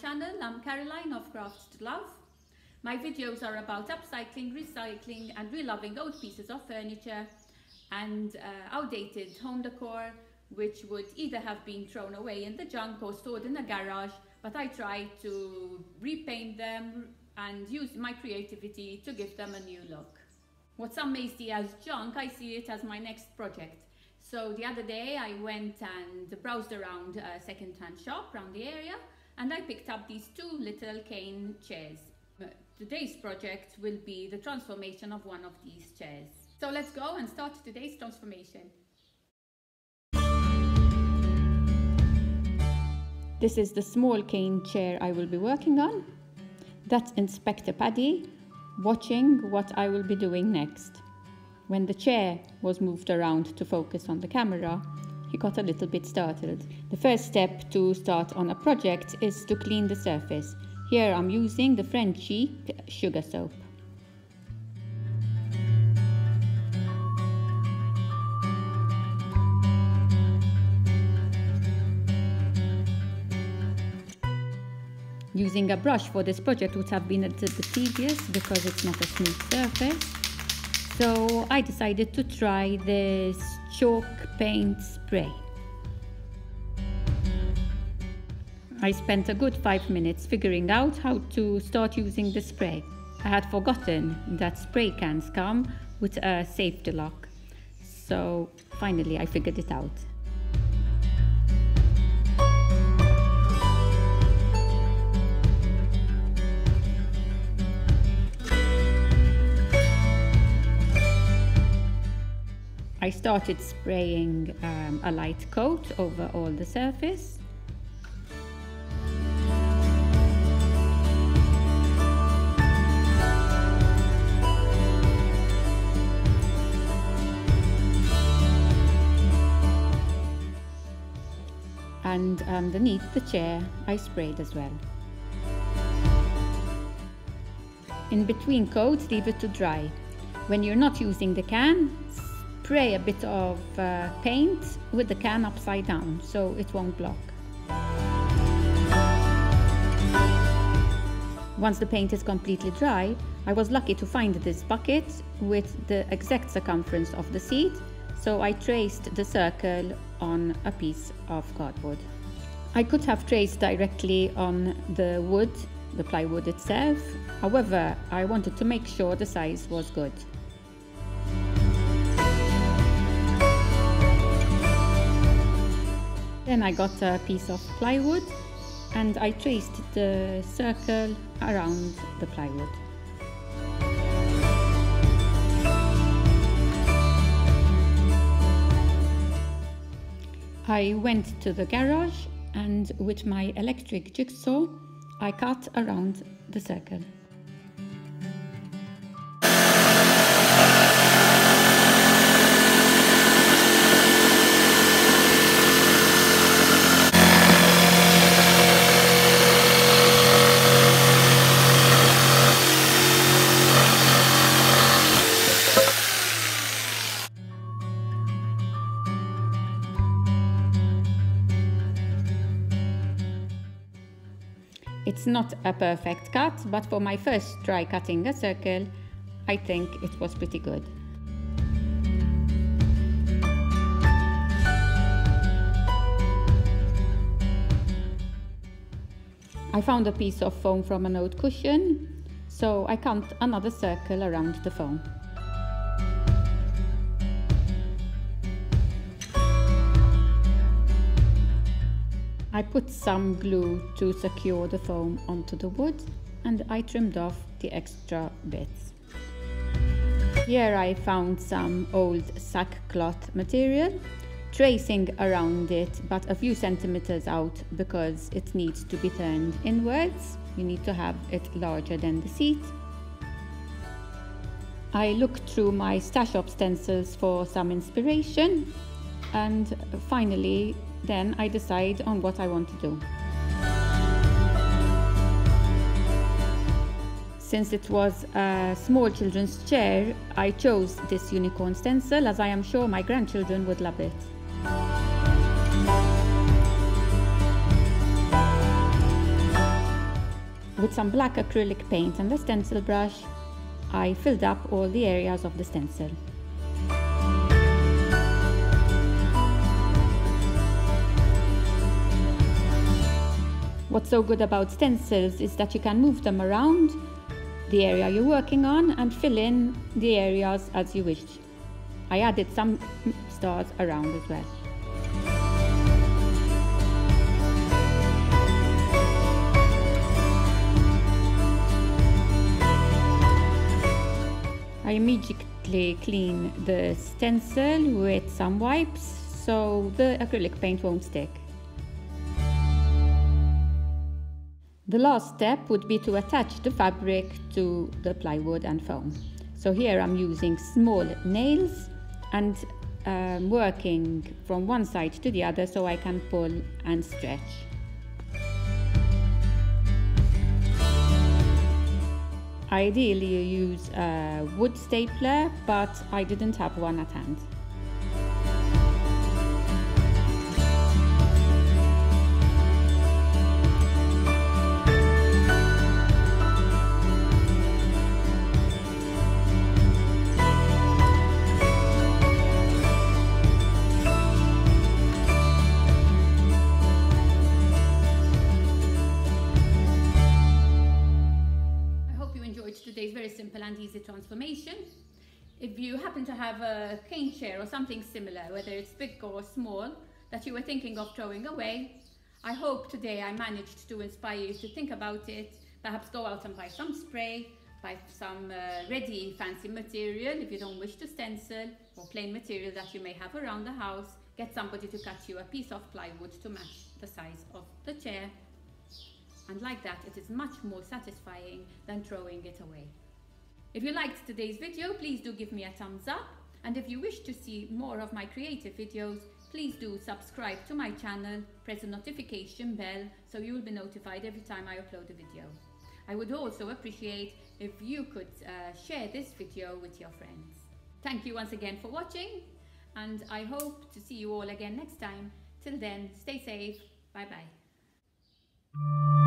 channel. I'm Caroline of Crafts to Love. My videos are about upcycling, recycling and reloving old pieces of furniture and uh, outdated home decor which would either have been thrown away in the junk or stored in a garage but I try to repaint them and use my creativity to give them a new look. What some may see as junk, I see it as my next project. So the other day I went and browsed around a second-hand shop around the area and I picked up these two little cane chairs. Today's project will be the transformation of one of these chairs. So let's go and start today's transformation. This is the small cane chair I will be working on. That's Inspector Paddy watching what I will be doing next. When the chair was moved around to focus on the camera, he got a little bit startled. The first step to start on a project is to clean the surface. Here I'm using the Frenchy sugar soap. Using a brush for this project would have been a little bit tedious because it's not a smooth surface. So I decided to try this chalk paint spray. I spent a good five minutes figuring out how to start using the spray. I had forgotten that spray cans come with a safety lock. So finally I figured it out. I started spraying um, a light coat over all the surface. And underneath the chair I sprayed as well. In between coats leave it to dry. When you're not using the can, spray a bit of uh, paint with the can upside down so it won't block. Once the paint is completely dry, I was lucky to find this bucket with the exact circumference of the seat, so I traced the circle on a piece of cardboard. I could have traced directly on the wood, the plywood itself, however I wanted to make sure the size was good. Then I got a piece of plywood and I traced the circle around the plywood. I went to the garage and with my electric jigsaw I cut around the circle. It's not a perfect cut, but for my first try cutting a circle, I think it was pretty good. I found a piece of foam from an old cushion, so I cut another circle around the foam. I put some glue to secure the foam onto the wood and I trimmed off the extra bits. Here I found some old sackcloth material, tracing around it but a few centimeters out because it needs to be turned inwards. You need to have it larger than the seat. I looked through my stash of stencils for some inspiration and finally then I decide on what I want to do. Since it was a small children's chair, I chose this unicorn stencil as I am sure my grandchildren would love it. With some black acrylic paint and the stencil brush, I filled up all the areas of the stencil. What's so good about stencils is that you can move them around the area you're working on and fill in the areas as you wish. I added some stars around as well. I immediately clean the stencil with some wipes so the acrylic paint won't stick. The last step would be to attach the fabric to the plywood and foam. So here I'm using small nails and um, working from one side to the other so I can pull and stretch. Ideally you use a wood stapler, but I didn't have one at hand. Simple and easy transformation. If you happen to have a cane chair or something similar, whether it's big or small, that you were thinking of throwing away, I hope today I managed to inspire you to think about it, perhaps go out and buy some spray, buy some uh, ready fancy material if you don't wish to stencil, or plain material that you may have around the house, get somebody to cut you a piece of plywood to match the size of the chair and like that it is much more satisfying than throwing it away. If you liked today's video, please do give me a thumbs up and if you wish to see more of my creative videos, please do subscribe to my channel, press the notification bell so you will be notified every time I upload a video. I would also appreciate if you could uh, share this video with your friends. Thank you once again for watching and I hope to see you all again next time. Till then, stay safe. Bye bye.